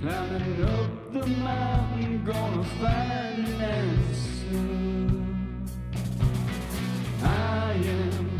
Climbing up the mountain, gonna find an answer. I am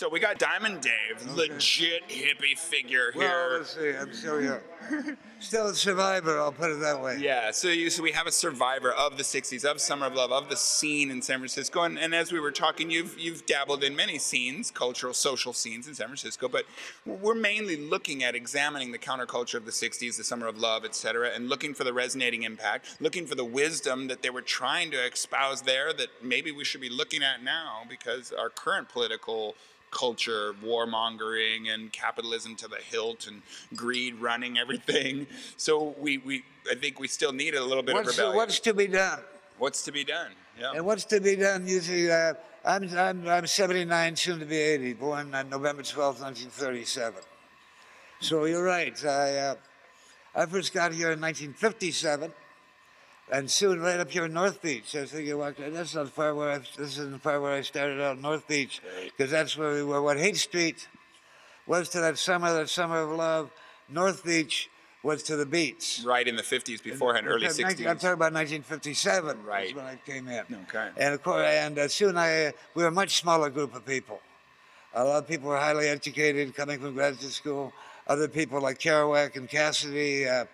So we got Diamond Dave, legit hippie figure Well, here. let's see. I'm still young. still a survivor, I'll put it that way. Yeah, so you so we have a survivor of the '60s, of Summer of Love, of the scene in San Francisco, and, and as we were talking, you've you've dabbled in many scenes, cultural, social scenes in San Francisco, but we're mainly looking at examining the counterculture of the '60s, the Summer of Love, etc., and looking for the resonating impact, looking for the wisdom that they were trying to espouse there that maybe we should be looking at now because our current political culture, warmongering and capitalism to the hilt and greed running everything. So we, we I think we still need a little bit What's, of rebellion. what's to be done? What's to be done? Yeah. And what's to be done usually, uh, I'm, I'm, I'm 79, soon to be 80, born on November 12, 1937. So you're right. I, uh, I first got here in 1957, and soon right up here in North Beach. I think you walked, that's not far where I, this isn't far where I started out, North Beach, because that's where we were. What Haight Street was to that summer, that summer of love, North Beach was to the beach. right in the 50s beforehand, early 60s. I'm talking about 1957. Right. Is when I came in. Okay. And of course, and uh, soon I uh, we were a much smaller group of people. A lot of people were highly educated, coming from graduate school. Other people like Kerouac and Cassady uh,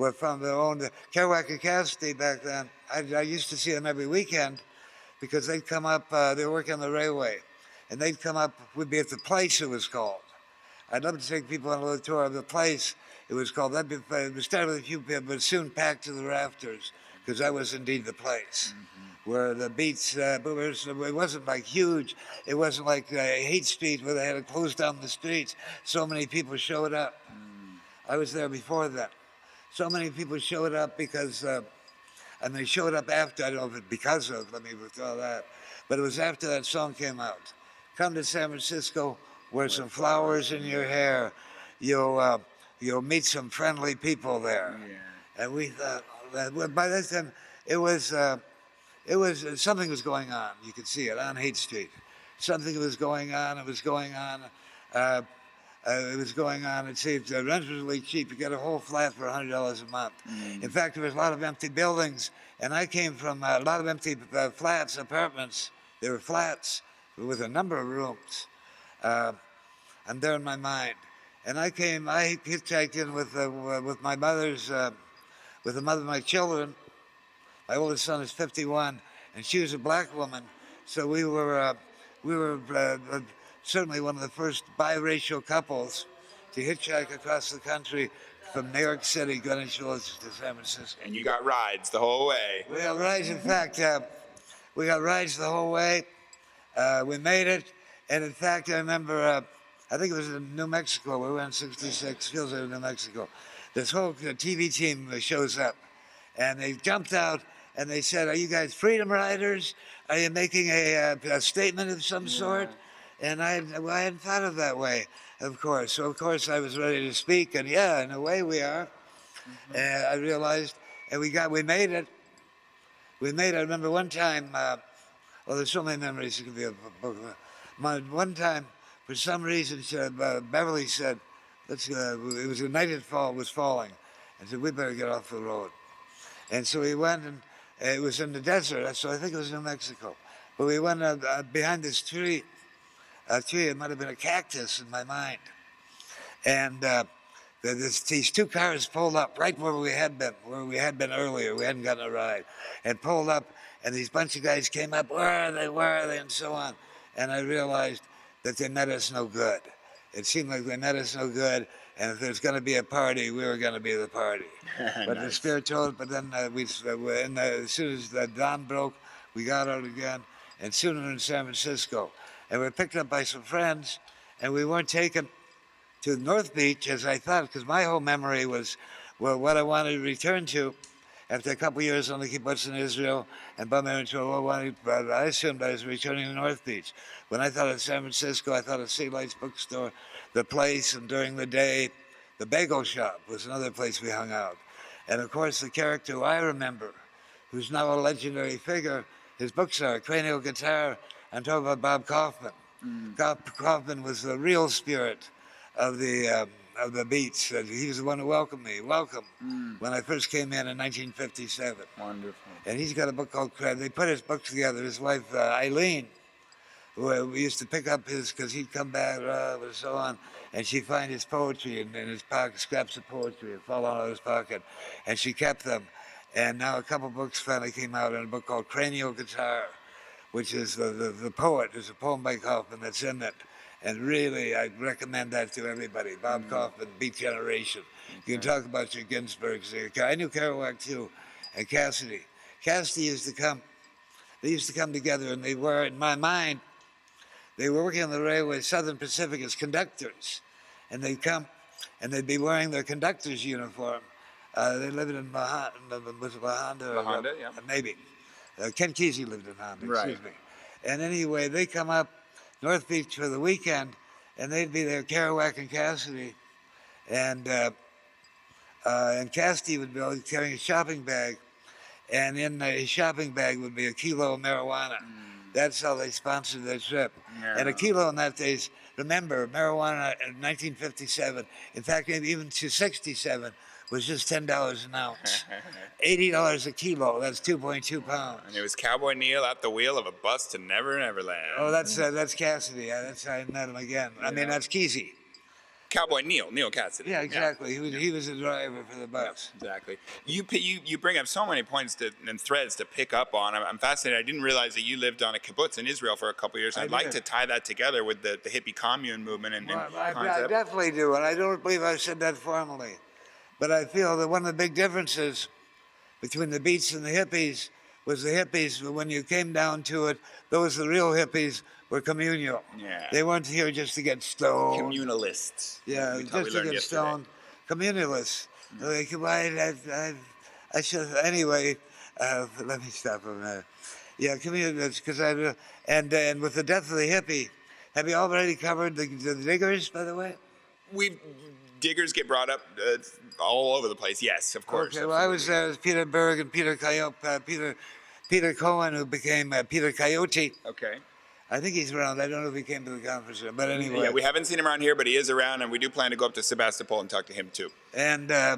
were from their own. Kerouac and Cassady back then, I, I used to see them every weekend because they'd come up. Uh, they were working on the railway, and they'd come up. We'd be at the place. It was called. I'd love to take people on a little tour of the place. It was called. That'd be, it would start with a few people, but soon packed to the rafters because that was indeed the place where the beats. Uh, it, was, wasn't like huge. It wasn't like uh, Haight Street where they had to close down the streets. So many people showed up. I was there before that. So many people showed up because, uh, and they showed up after. I don't know if it's because of. Let me withdraw that. But it was after that song came out. Come to San Francisco, wear some flowers in your hair. You'll uh, you'll meet some friendly people there. And we thought that well, by that time it was uh, it was uh, something was going on. You could see it on Haight Street. Something was going on. It was going on. Uh, uh, it was going on. It seemed the rent was really cheap. You get a whole flat for hundred dollars a month. In fact, there was a lot of empty buildings, and I came from a lot of empty uh, flats, apartments. They were flats with a number of rooms. Uh, I'm there in my mind, and I came. I hitchhiked in with uh, with my mother's, uh, with the mother of my children. My oldest son is 51, and she was a black woman. So we were, uh, we were uh, uh, certainly one of the first biracial couples to hitchhike across the country from New York City, Greenwich Village to San Francisco. and you got rides the whole way. We got rides. In fact, uh, we got rides the whole way. Uh, we made it, and in fact, I remember. Uh, I think it was in New Mexico. We were in '66. Feels like New Mexico. This whole uh, TV team shows up, and they jumped out and they said, "Are you guys freedom riders? Are you making a, uh, a statement of some sort?" And I, well, I hadn't thought of that way, of course. So of course I was ready to speak, and yeah, in a way we are. And I realized, and we got, we made it. We made. it. I remember one time. Uh, well, there's so many memories. It could be a book. My, one time, for some reason, uh, Beverly said, "Let's." Uh, it was a night it fall was falling, and said, "We better get off the road." And so we went, and it was in the desert. So I think it was New Mexico. But we went uh, uh, behind this tree. A tree. It might have been a cactus in my mind. And uh, this, these two cars pulled up right where we had been, where we had been earlier. We hadn't gotten a ride, and pulled up. And these bunch of guys came up. Where are they? Where are they? And so on. And I realized that they met us no good. It seemed like they met us no good. And if there's going to be a party, we were going to be the party. but the spirit told. But then uh, we, uh, we- and, uh, as soon as the dawn broke, we got out again. And soon we were in San Francisco, and we were picked up by some friends, and we weren't taken to North Beach as I thought, because my whole memory was well, what I wanted to return to after a couple years on the kibbutz in Israel and Bum into a but I assumed I was returning to North Beach. When I thought of San Francisco, I thought of City Lights Bookstore, the place, and during the day, the bagel shop was another place we hung out. And of course, the character I remember, who's now a legendary figure, his books are Cranial Guitar, I'm talking about Bob Kaufman. Bob Kaufman was the real spirit of the um, of the beats. Uh, he was the one who welcomed me. Welcome when I first came in in 1957. Wonderful. And he's got a book called. Cra- They put his book together. His wife uh, Eileen, who uh, we used to pick up his because he'd come back uh, and so on, and she'd find his poetry in, in his pocket, scraps of poetry, would fall out of his pocket, and she kept them. And now a couple books finally came out in a book called Cranial Guitar, which is the, the, the poet. There's a poem by Kaufman that's in it. And really, I recommend that to everybody. Bob Kaufman, Beat Generation. You can talk about your Ginsbergs. there. I knew Kerouac too, and Cassady. Cassady used to come, they used to come together, and they were, in my mind, they were working on the railway, Southern Pacific, as conductors. And they'd come, and they'd be wearing their conductor's uniform. Uh, they lived in La Honda, was it La Honda? or- La Honda, yeah. Maybe. Uh, Ken Kesey lived in Honda, excuse Right. me. And anyway, they come up North Beach for the weekend, and they'd be there, Kerouac and Cassady. And uh, uh, and Cassady would be carrying a shopping bag, and in his shopping bag would be a kilo of marijuana. That's how they sponsored their trip. And a kilo in that days, remember, marijuana in 1957, in fact, maybe even to 67, was just $10 an ounce. $80 a kilo, that's 2.2 pounds. And it was Cowboy Neal at the wheel of a bus to Never Neverland. Oh, that's uh, that's Cassady. Yeah, that's I met him again. I mean, that's Kesey. Cowboy Neal, Neal Cassady. Yeah, exactly. He was he was the driver for the bus. Exactly. You you you bring up so many points to, and threads to pick up on. I'm, I'm fascinated. I didn't realize that you lived on a kibbutz in Israel for a couple of years. I I'd like to tie that together with the, the hippie commune movement and, and I, I definitely do, and I don't believe I said that formally, but I feel that one of the big differences between the beats and the hippies was the hippies. When you came down to it, those the real hippies were communal. Yeah. They weren't here just to get stoned. Communalists. Yeah, We just to get yesterday. stoned. Communalists. Like, I, I, I, I should, anyway, uh, let me stop a minute. Yeah, communalists, because I, and, and with the death of the hippie, have you already covered the, the diggers, by the way? We diggers get brought up uh, all over the place. Yes, of course. Okay, well, I was there Peter Berg and Peter Coyote, uh, Peter, Peter Cohen, who became uh, Peter Coyote. Okay. I think he's around. I don't know if he came to the conference, but anyway. Yeah, we haven't seen him around here, but he is around, and we do plan to go up to Sebastopol and talk to him too. and uh,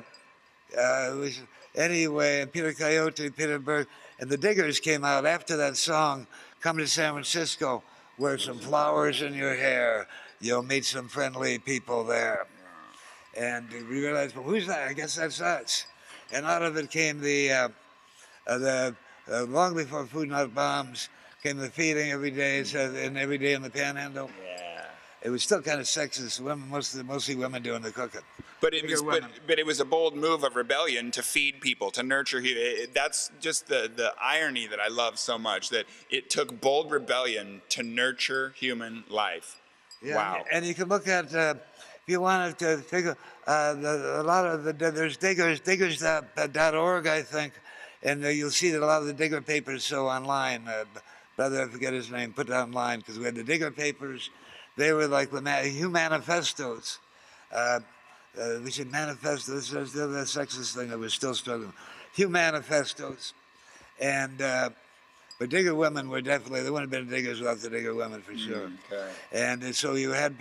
uh, was, anyway, Peter Coyote, Peter Berg, and the Diggers came out after that song, Come to San Francisco, wear some flowers in your hair, you'll meet some friendly people there. And we realized, well, who's that? I guess that's us. And out of it came the, uh, uh, the uh, long before Food Not Bombs, came the feeding every day, so, and every day in the panhandle. Yeah. It was still kind of sexist, women, mostly, mostly women doing the cooking. But it was, but, but it was a bold move of rebellion to feed people, to nurture. it- That's just the the irony that I love so much. That it took bold rebellion to nurture human life. Yeah, Wow. And you can look at uh, if you wanted to figure uh, the, a lot of the there's diggers diggers.org I think, and uh, you'll see that a lot of the digger papers so online. Uh, brother, I forget his name, put it online because we had the digger papers. They were like the ma- manifestos. Uh, uh, we should manifesto. This is the sexist thing that we're still struggling. Humanifestos, and. But digger women were definitely, there wouldn't have been diggers without the digger women for sure. okay. And uh, so you had,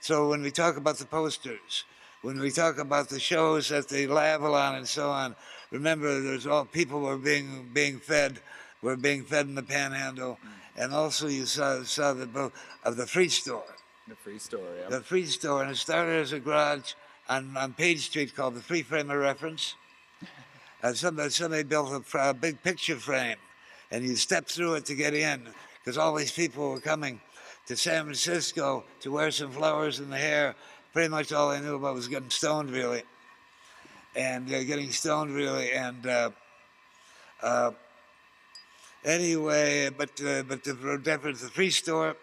so when we talk about the posters, when we talk about the shows at the Avalon and so on, remember there's all people were being being fed, were being fed in the Panhandle, and also you saw saw the bo- of the Free Store, The free story. the Free Store, and it started as a garage on on Page Street called the Free Frame of Reference. And somebody, somebody built a, a big picture frame, and you step through it to get in, because all these people were coming to San Francisco to wear some flowers in the hair. Pretty much all they knew about was getting stoned, really, and uh, getting stoned, really. And uh, uh, anyway, but uh, but the difference, the free store,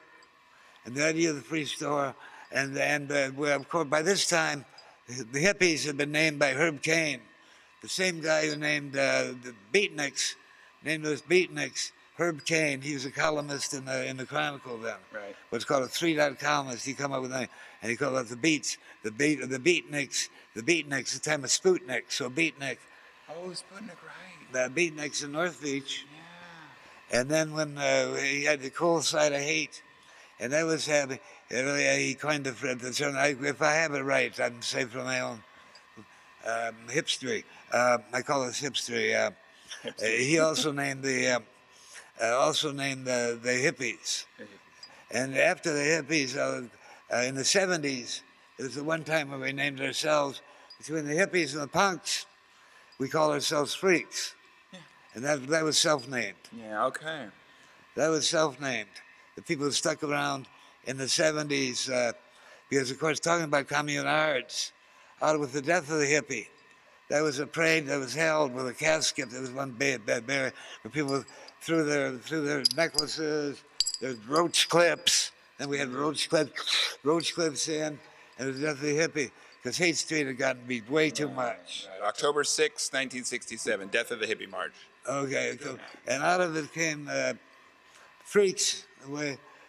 and the idea of the free store, and and uh, of course by this time, the hippies had been named by Herb Caen, the same guy who named uh, the Beatniks, named those Beatniks. Herb Caen, he was a columnist in the in the Chronicle then. Right. What's called a three-dot columnist. He come up with a and he called it the Beats, the beat, the Beatniks, the Beatniks. The time of Sputnik, so Beatnik, Oh, Sputnik, right. the Beatniks in North Beach. Yeah. And then when uh, he had the cold side of hate, and that was. Really, uh, he coined the, the term. I, if I have it right, I'm safe from my own um, hipstery. Uh, I call it hipstery. Uh, uh, he also named the uh, uh, also named the, the hippies. And after the hippies, uh, uh, in the 70s, it was the one time when we named ourselves between the hippies and the punks. We called ourselves freaks, and that that was self-named. Yeah. Okay. That was self-named. The people who stuck around in the 70s, uh, because of course, talking about communards, out with the death of the hippie, that was a parade that was held with a casket. There was one bed, bed where people threw their threw their necklaces, their roach clips, and we had roach clips, roach clips in, and it was the death of the hippie because Haight Street had gotten beat way too much. Right. October 6, 1967, death of the hippie march. Okay, so, and out of it came uh, freaks.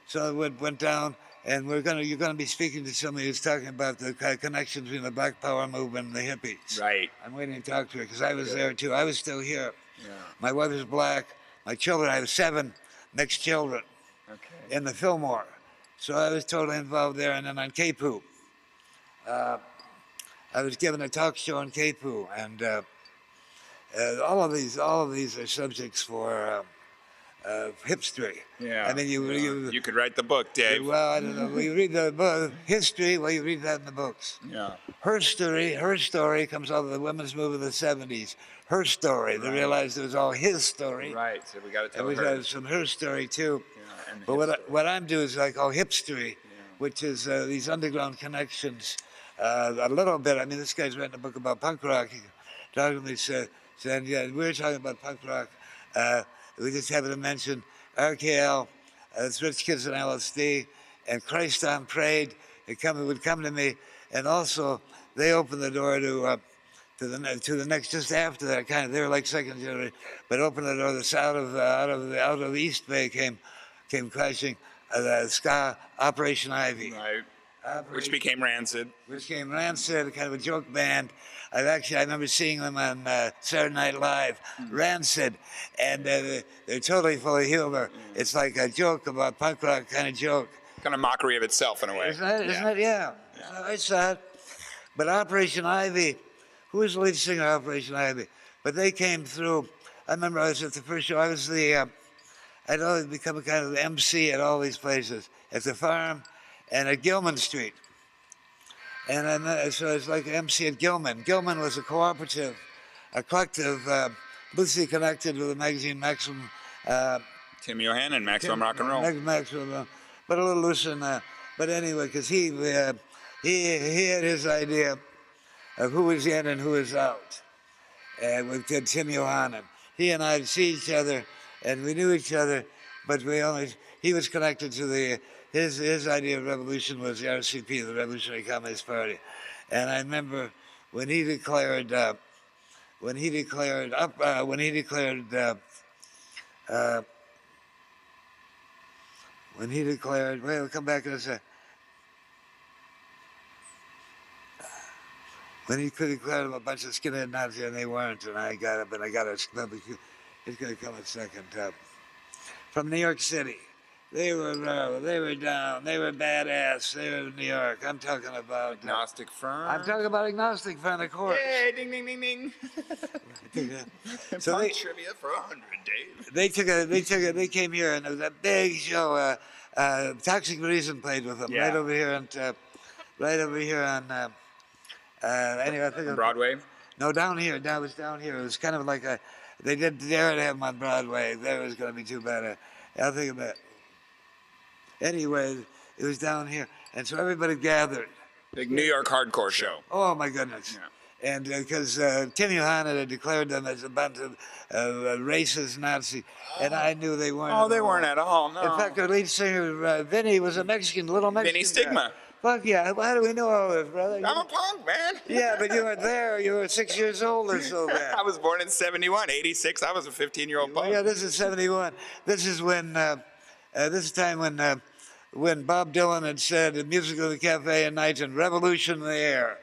So it went down, and we're gonna you're gonna be speaking to somebody who's talking about the co- connection between the Black Power movement and the hippies. Right. I'm waiting to talk to her because I was there too. I was still here. Yeah. My wife is black. My children, I have seven mixed children Okay. in the Fillmore. So I was totally involved there. And then on KPOO, uh, I was given a talk show on KPOO. And uh, uh, all of these, all of these are subjects for uh, hipstery. Yeah. I mean, you, yeah. you, you could write the book, Dave. well, I don't know. Well, you read the book, history, well, you read that in the books. Yeah. Her story, her story comes out of the women's movement of the 70s. Her story, they realized it was all his story. Right. So we got to tell And we her. got some her story too. Yeah, and But what, I, what I'm doing is I call hipstery, which is uh, these underground connections. Uh, a little bit. I mean, this guy's written a book about punk rock. He talking to me, said, said, yeah, we were talking about punk rock. Uh, we just happened to mention RKL, uh, Rich Kids and LSD, and Christ on Parade. They come, would come to me, and also they opened the door to. Uh, to the to the next just after that kind of they were like second generation, but opened the door. This out of uh, out of the out of the East Bay came came crashing uh, the ska Operation Ivy, Right. Operation, Which became Rancid. which came Rancid, kind of a joke band. I've actually I remember seeing them on uh, Saturday Night Live, Rancid, and uh, they're, they're totally full of humor. It's like a joke about punk rock kind of joke. Kind of mockery of itself in a way. Isn't it? Isn't yeah. it? Yeah. I saw it. But Operation Ivy, who was the lead singer of Operation Ivy? But they came through. I remember I was at the first show. I was the, uh, I'd always become a kind of MC at all these places, at the farm and at Gilman Street. And I met, so it's like MC at Gilman. Gilman was a cooperative, a collective, uh, loosely connected with the magazine Maximum. Uh, Tim Yohannan, Maximum Rock and Roll. Max- Maximum, uh, but a little loose in that. But anyway, because he, uh, he, he had his idea of who was in and who was out. And with Tim- Tim Yohannan. He and I'd see each other, and we knew each other, but we only, he was connected to the, his, his idea of revolution was the RCP, the Revolutionary Communist Party. And I remember when he declared, uh, when he declared up, uh, when he declared, uh, uh, when he declared, wait, we'll come back in a sec. When he could declare a bunch of skinhead Nazis and they weren't, and I got up and I got a. It's going to come in second. Uh, from New York City. They were uh, they were down. They were badass. They were in New York. I'm talking about. Uh, Agnostic Front. I'm talking about Agnostic Front, of course. Yay, ding, ding, ding, ding. So Punk they- trivia for hundred, Dave. they took a they took a they came here and it was a big show. Uh, uh, Toxic Reason played with them Yeah. right over here and uh, right over here on. Uh, uh, anyway, I think it was- Broadway. No, down here. That was down here. It was kind of like a. They didn't dare to have them on Broadway. There was going to be too bad. Uh, I'll think about. It. Anyway, it was down here, and so everybody gathered. Big New York hardcore show. Oh my goodness! And because uh, Tim Yohannan had declared them as a bunch of uh, racist Nazi, and I knew they weren't. Oh, they all. weren't at all. No. In fact, our lead singer uh, Vinny was a Mexican, little Mexican. Vinny guy. Stigma. Fuck yeah! How do we know all this, brother? I'm a punk, man. yeah, but you weren't there. You were six years old or so then. I was born in 71, 86. I was a 15 year old punk. yeah, this is '71. This is when, uh, uh, this is time when, uh, when Bob Dylan had said, "The music of the cafe at night and revolution in the air,"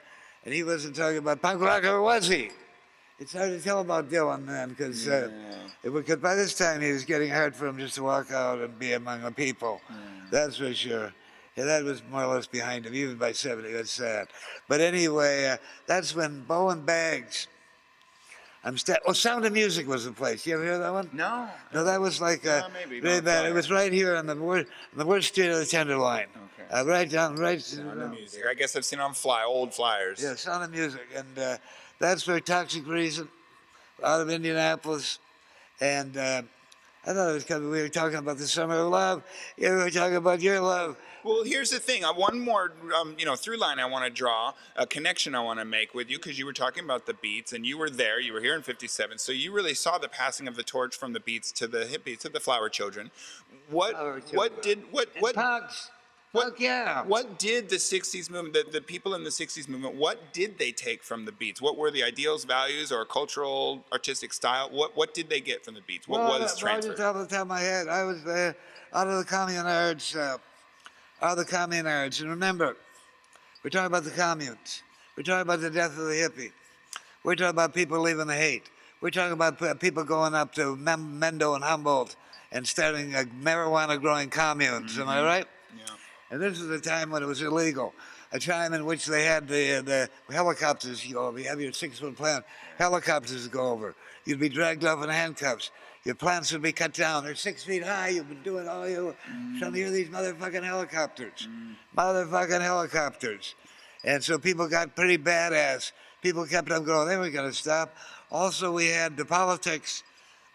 and he wasn't talking about punk rock, or was he? It's hard to tell about Dylan then, because uh, because by this time he was getting hard for him just to walk out and be among the people. That's for sure. Yeah, that was more or less behind him, even by 70. That's sad. But anyway, uh, that's when Bowen Bags. I'm sta- Oh, Sound of Music was the place. You ever hear that one? No. No, that was like uh, Uh, maybe, bad. It was right here on the worst, the worst street of the Tenderloin. Okay. Uh, right down, right. Sound of music. I guess I've seen on fly old flyers. Yeah, Sound of Music, and uh, that's for Toxic Reason, out of Indianapolis, and uh, I thought it was kind of we were talking about the summer of love. Yeah, we were talking about your love. Well, here's the thing. Uh, one more, um, you know, through line I want to draw, a connection I want to make with you, because you were talking about the Beats, and you were there. You were here in '57, so you really saw the passing of the torch from the Beats to the hippies to the Flower Children. What, Flower what did, what, And what, punks. what, Fuck yeah. What did the '60s movement, the, the people in the '60s movement, what did they take from the Beats? What were the ideals, values, or cultural, artistic style? What, what did they get from the Beats? What well, was well, transferred? just off the top of my head, I was uh, out of the communards, uh, out of the communards. And remember, we're talking about the communes. We're talking about the death of the hippie. We're talking about people leaving the Haight. We're talking about people going up to Mem- Mendo and Humboldt and starting marijuana growing communes. Am I mm-hmm. right? yeah. And this was a time when it was illegal, a time in which they had the the helicopters go over. You have your six foot plan, helicopters go over. You'd be dragged off in handcuffs. Your plants would be cut down. They're six feet high. You've been doing all you. Some of you these motherfucking helicopters, motherfucking helicopters. And so people got pretty badass. People kept on going. They weren't going to stop. Also, we had the politics.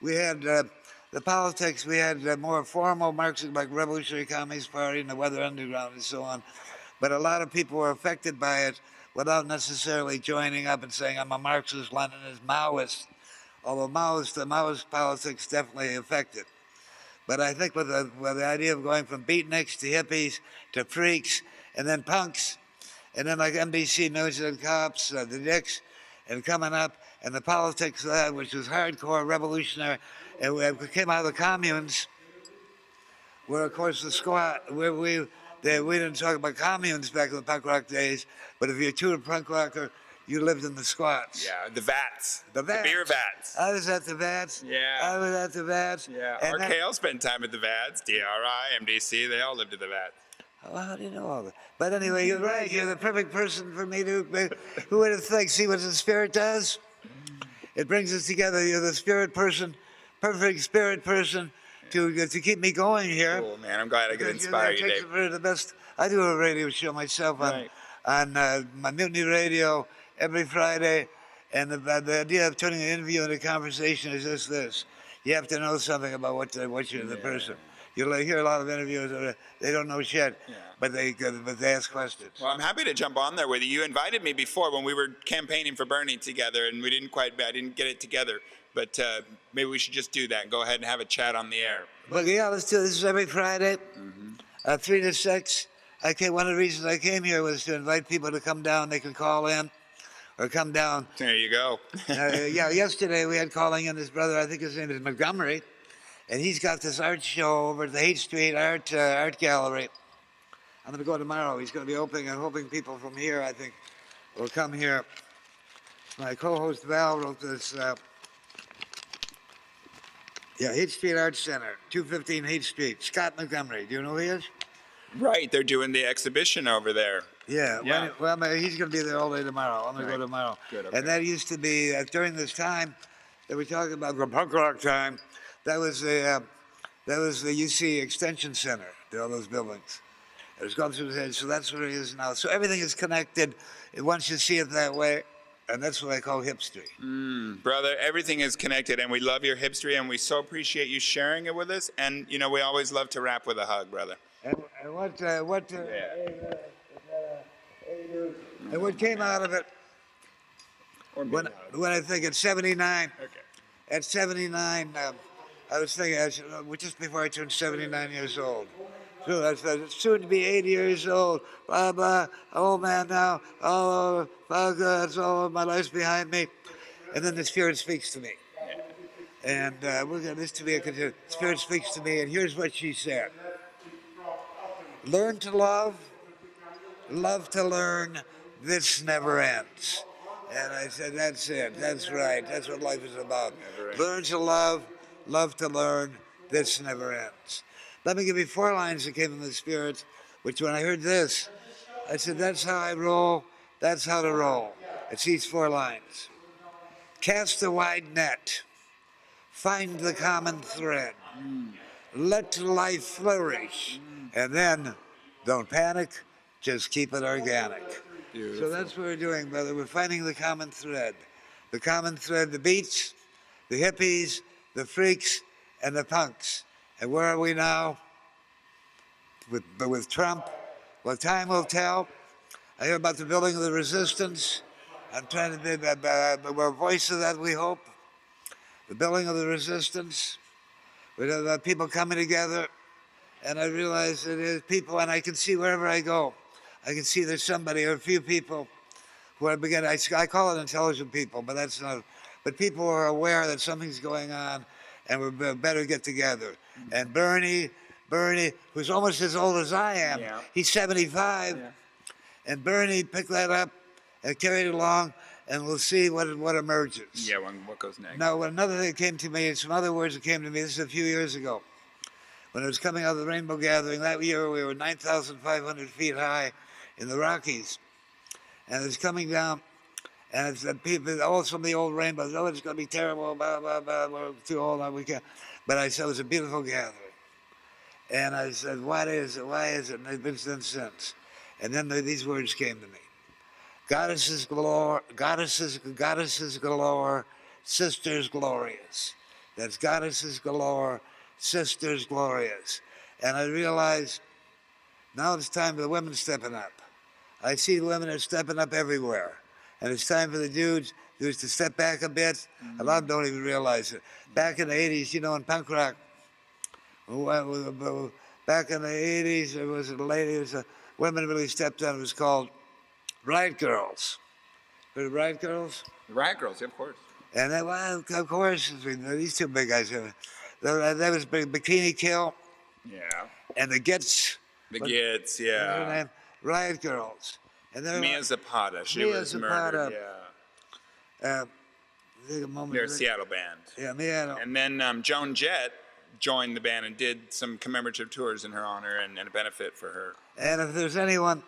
We had uh, the politics. We had uh, more formal Marxist, like Revolutionary Communist Party and the Weather Underground and so on. But a lot of people were affected by it without necessarily joining up and saying, I'm a Marxist, Leninist, Maoist. Although Maoist, the Maoist politics definitely affected. But I think with the, with the idea of going from beatniks to hippies to freaks and then punks, and then like NBC News and Cops, uh, the Dicks, and coming up, and the politics of that, which was hardcore, revolutionary, and we we came out of the communes, where of course the squat, where we, they, we didn't talk about communes back in the punk rock days, but if you're a true punk rocker, you lived in the squats. Yeah, the vats. The vats. beer vats. I was at the Vats. Yeah. I was at the Vats. Yeah, and RKL spent time at the vats. DRI, MDC, they all lived at the vats. Well, how do you know all that? But anyway, you're right. You're the perfect person for me to. Who would have think? See what the spirit does? It brings us together. You're the spirit person, perfect spirit person to to keep me going here. Cool, man. I'm glad I could inspire you, the- Dave. the best. I do a radio show myself on Right. on uh, my Mutiny Radio every Friday, and the the idea of turning an interview into a conversation is just this: you have to know something about what the, what you're the person. You'll hear a lot of interviewers that they don't know shit, Yeah. but they but they ask questions. Well, I'm happy to jump on there with you. You invited me before when we were campaigning for Bernie together, and we didn't quite, I didn't get it together. But uh, maybe we should just do that. and Go ahead and have a chat on the air. But yeah, let's do this every Friday, Mm-hmm. uh, three to six. I came. One of the reasons I came here was to invite people to come down. They can call in, or come down. There you go. uh, yeah, yesterday we had calling in his brother. I think his name is Montgomery, and he's got this art show over at the Haight Street Art uh, Art Gallery. I'm going to go tomorrow. He's going to be opening. I'm hoping people from here, I think, will come here. My co-host Val wrote this. Uh, yeah, Haight Street Art Center, 215 Haight Street. Scott Montgomery. Do you know who he is? right, they're doing the exhibition over there. Yeah, Yeah. Well, he's going to be there all day tomorrow. I'm going to go tomorrow. Good, okay. And that used to be uh, during this time that we're talking about the punk rock time. That was the uh, that was the UC Extension Center. There, all those buildings. It was gone through the head, so that's where it is now. So everything is connected. Once you see it that way, and that's what I call hipstery. Brother, everything is connected, and we love your hipstery, and we so appreciate you sharing it with us. And, you know, we always love to wrap with a hug, brother. And, and what uh, what uh, Yeah. And what came out of it when when I think at 79. Okay. At 79, um, I was thinking, I should, just before I turned 79 years old. So I said, soon to be 80 years old, blah, blah, old man now, all over, fuck, it's all my life's behind me. And then the Spirit speaks to me. And uh, we're going to, this to be a continu- Spirit speaks to me, and here's what she said Learn to love, love to learn, this never ends. And I said, that's it. That's right. That's what life is about. Learn to love, love to learn. This never ends. Let me give you four lines that came from the Spirit, which when I heard this, I said, that's how I roll. That's how to roll. It's these four lines. Cast a wide net. Find the common thread. Let life flourish. And then don't panic. Just keep it organic. So that's what we're doing, brother. We're finding the common thread. The common thread, the beats, the hippies, the freaks, and the punks. And where are we now? With, with Trump? Well, time will tell. I hear about the building of the resistance. I'm trying to be, uh, uh, we're a voice of that, we hope. The building of the resistance. We have uh, people coming together. And I realize that there's people, and I can see wherever I go, I can see there's somebody or a few people who are beginning, I, I call it intelligent people, but that's not, but people are aware that something's going on and we be- better get together. Mm-hmm. And Bernie, Bernie, who's almost as old as I am, Yeah. he's 75, Yeah. and Bernie picked that up and carried it along, and we'll see what, what emerges. Yeah, when, what goes next? Now, another thing that came to me, and some other words that came to me, this is a few years ago. When I was coming out of the Rainbow Gathering, that year we were 9,500 feet high in the Rockies. And it's coming down, and it's the people, of the old rainbows, oh, it's going to be terrible, blah, blah, blah, we're too old, we can't. But I said it was a beautiful gathering. And I said, what is it, why is it? And it's been since since. And then the, these words came to me. Goddesses galore, goddesses, goddesses galore, sisters glorious. That's goddesses galore, sisters glorious. And I realized now it's time for the women stepping up. I see women are stepping up everywhere. And it's time for the dudes, dudes to step back a bit. A lot of them mm-hmm. don't even realize it. Back in the 80s, you know, in punk rock, uh, back in the 80s, it was a lady, it was a, women really stepped up. It was called Riot Girls. Heard of Riot Girls? The Riot Girls, of course. And then, well, of course, these two big guys. uh, There, uh, there was Big- Bikini Kill Yeah. and the Gits, The Gits, yeah. Riot Girls. And then Mia Zapata, she Mia was Zapata. murdered. Yeah. uh, a moment. They're a Seattle band. Yeah, Mia. And then um, Joan Jett joined the band and did some commemorative tours in her honor and, and a benefit for her. And if there's anyone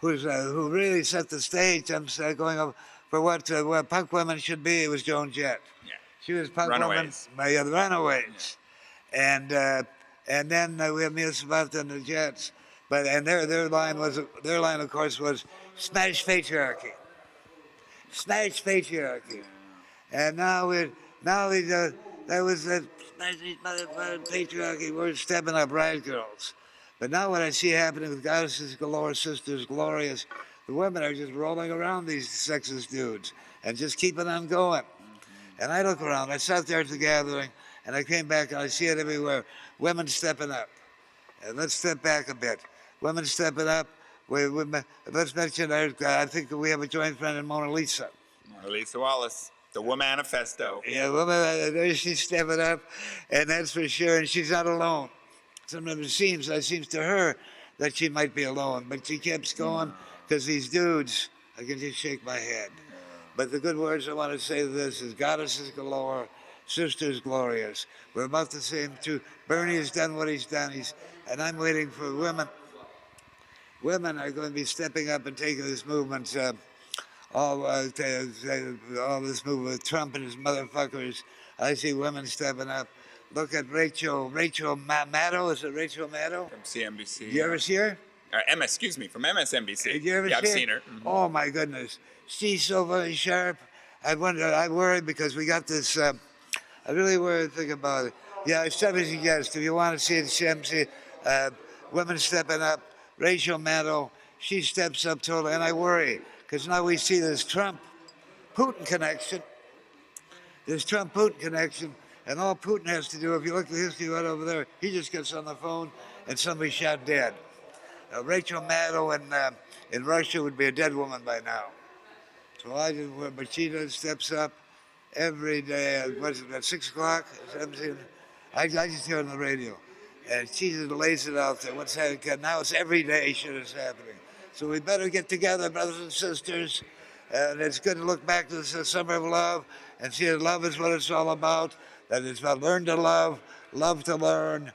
who's uh, who really set the stage, I'm uh, going up for what uh, what punk women should be, it was Joan Jett. Yeah. She was punk Runaways. woman. Yeah, the Runaways. And uh, and then uh, we have Mia Zapata and the Jets. But and their their line was their line of course was smash patriarchy. Smash patriarchy. And now we now uh, that was the smash these motherfucking patriarchy. We're stepping up, right, girls? But now what I see happening with goddesses galore, sisters glorious, the women are just rolling around these sexist dudes and just keeping on going. And I look around. I sat there at the gathering, and I came back and I see it everywhere. Women stepping up. And let's step back a bit. Women stepping up. We, we, let's mention, our, I think we have a joint friend in Mona Lisa. Mona Lisa Wallace, the Woman Manifesto. Yeah, woman, uh, there she's stepping up, and that's for sure. And she's not alone. Sometimes it seems, it seems to her that she might be alone, but she keeps going because these dudes, I can just shake my head. But the good words I want to say to this is goddesses galore, sisters glorious. We're about the same too. Bernie has done what he's done. He's, and I'm waiting for women. Women are going to be stepping up and taking this movement. Uh, all, uh, all this movement with Trump and his motherfuckers. I see women stepping up. Look at Rachel, Rachel Ma- Maddow. Is it Rachel Maddow? From CNBC. You ever see her? Uh, MS, excuse me, from MSNBC. Did you ever yeah, see I've her? seen her. Mhm. Oh my goodness, she's so very sharp. I wonder. I worry because we got this. Uh, I really worry. Think about it. Yeah, it's something suggest. If you want to see it, CMC, uh, women stepping up. Rachel Maddow, she steps up totally, and I worry because now we see this Trump Putin connection. This Trump Putin connection, and all Putin has to do, if you look at the history right over there, he just gets on the phone and somebody's shot dead. Uh, Rachel Maddow in, uh, in Russia would be a dead woman by now. So I just, but she does steps up every day. uh, What's it, at 6 o'clock? I just hear on the radio. And she just lays it out there. What's happening? Now it's every day shit is happening. So we better get together, brothers and sisters, And it's good to look back to the summer of love and see that love is what it's all about. That it's about learn to love, love to learn,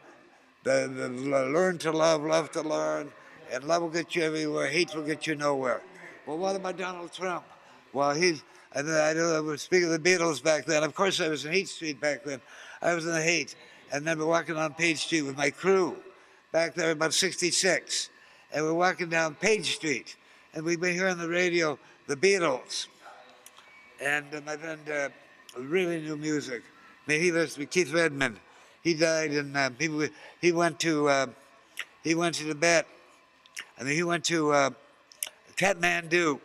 the, the, learn to love, love to learn, and love will get you everywhere. Hate will get you nowhere. Well, what about Donald Trump? Well, he's. Know, I know I was speaking of the Beatles back then. Of course, I was in Haight Street back then. I was in the Haight, and then we're walking on Page Street with my crew back there about 66. And we're walking down Page Street, and we've been hearing the radio the Beatles. And uh, my friend uh, really knew music. I mean, he was with Keith Redmond. He died, and uh, he, he went to uh, he went to Tibet. I mean, he went to uh, Kathmandu.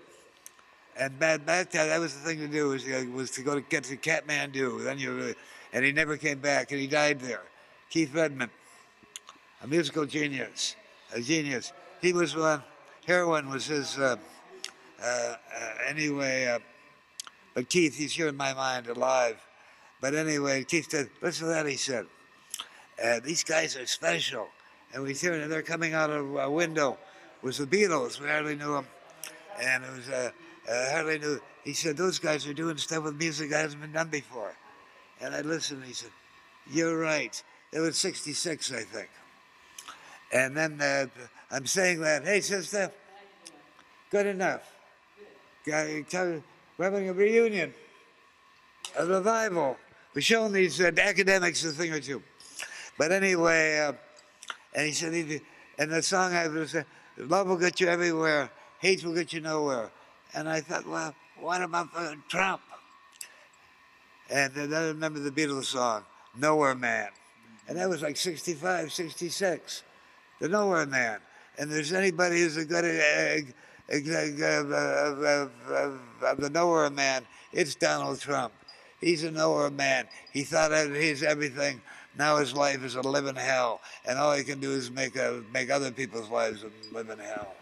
And back then, that was the thing to do was, uh, was to go to get to Kathmandu. Then you really, and he never came back, and he died there. Keith Redmond, a musical genius, a genius. He was one. Heroin was his. Uh, uh, uh, anyway, uh, but Keith, he's here in my mind, alive. But anyway, Keith said, "Listen to that," he said. Uh, these guys are special, and we hear and they're coming out of a window. It was the Beatles? We hardly knew them, and it was uh, uh, hardly knew. He said those guys are doing stuff with music that hasn't been done before. And I listened. and He said, "You're right." It was '66, I think. And then uh, I'm saying that, hey, sister, good enough. We're having a reunion, a revival. We're showing these uh, academics a thing or two. But anyway, uh, and he said, and the song I was, uh, love will get you everywhere, hate will get you nowhere. And I thought, well, what about Trump? And then I remember the Beatles song, Nowhere Man. And that was like 65, 66, the Nowhere Man. And there's anybody who's a good uh, uh, of, of, of, of the Nowhere Man, it's Donald Trump. He's a nowhere man. He thought that he's everything. Now his life is a living hell, and all he can do is make a, make other people's lives a living hell.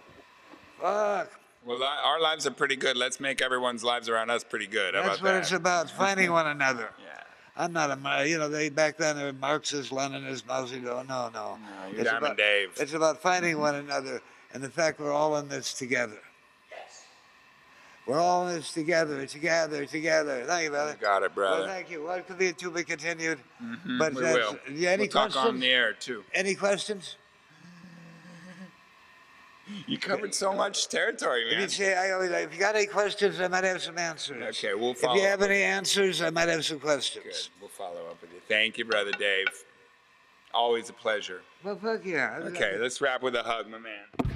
Fuck. Well, li- our lives are pretty good. Let's make everyone's lives around us pretty good. How That's about what that? it's about, finding one another. Yeah. I'm not a, you know, they back then they were Marxist, Leninist, Mao Zedong. No, no. No, you're It's Diamond about, Dave. It's about finding one another and the fact we're all in this together. We're all in this together, together, together. Thank you, brother. You got it, Well, brother. thank you. Well, it could be to be continued. Mhm, But we that's- will. yeah, any we'll talk on the air too. Any questions? You covered so much territory, If you man. I always, if you got any questions, I might have some answers. Okay, we'll follow. If you have with any answers, I might have some questions. Good. We'll follow up with you. Thank you, brother Dave. Always a pleasure. Well, fuck yeah. Okay, let's wrap with a hug, my man.